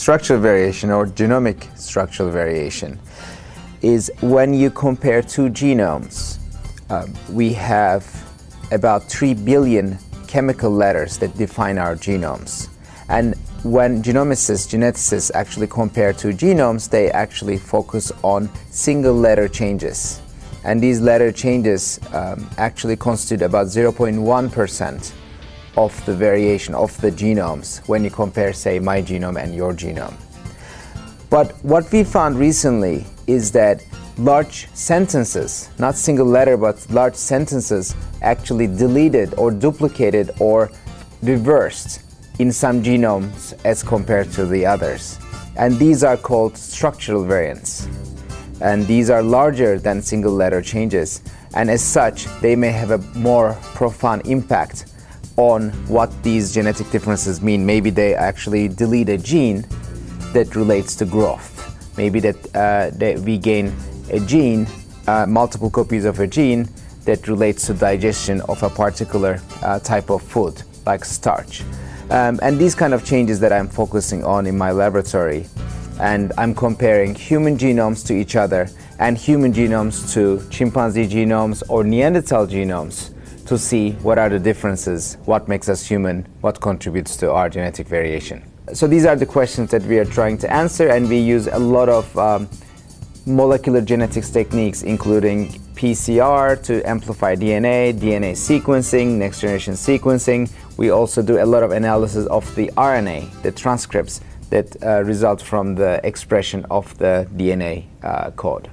structural variation or genomic structural variation is when you compare two genomes. Um, we have about 3 billion chemical letters that define our genomes. And when genomicists, geneticists actually compare two genomes, they actually focus on single letter changes. And these letter changes um, actually constitute about 0.1% of the variation of the genomes when you compare, say, my genome and your genome. But what we found recently is that large sentences, not single letter, but large sentences, actually deleted or duplicated or reversed in some genomes as compared to the others. And these are called structural variants. And these are larger than single letter changes. And as such, they may have a more profound impact on what these genetic differences mean. Maybe they actually delete a gene that relates to growth. Maybe that, uh, that we gain a gene, uh, multiple copies of a gene that relates to digestion of a particular uh, type of food, like starch. Um, and these kind of changes that I'm focusing on in my laboratory. And I'm comparing human genomes to each other and human genomes to chimpanzee genomes or Neanderthal genomes to see what are the differences, what makes us human, what contributes to our genetic variation. So these are the questions that we are trying to answer and we use a lot of um, molecular genetics techniques including PCR to amplify DNA, DNA sequencing, next generation sequencing. We also do a lot of analysis of the RNA, the transcripts that uh, result from the expression of the DNA uh, code.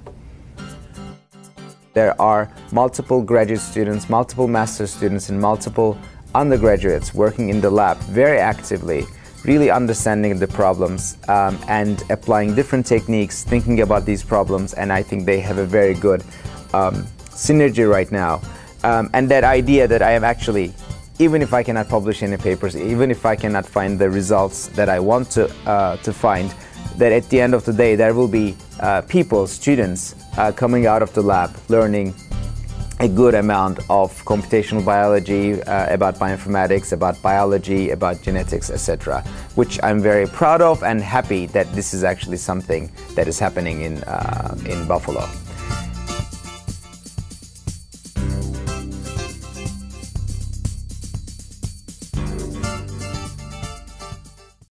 There are multiple graduate students, multiple master students, and multiple undergraduates working in the lab very actively, really understanding the problems um, and applying different techniques, thinking about these problems, and I think they have a very good um, synergy right now. Um, and that idea that I am actually, even if I cannot publish any papers, even if I cannot find the results that I want to, uh, to find, that at the end of the day there will be uh, people, students, uh, coming out of the lab learning a good amount of computational biology, uh, about bioinformatics, about biology, about genetics, etc., which I'm very proud of and happy that this is actually something that is happening in, uh, in Buffalo.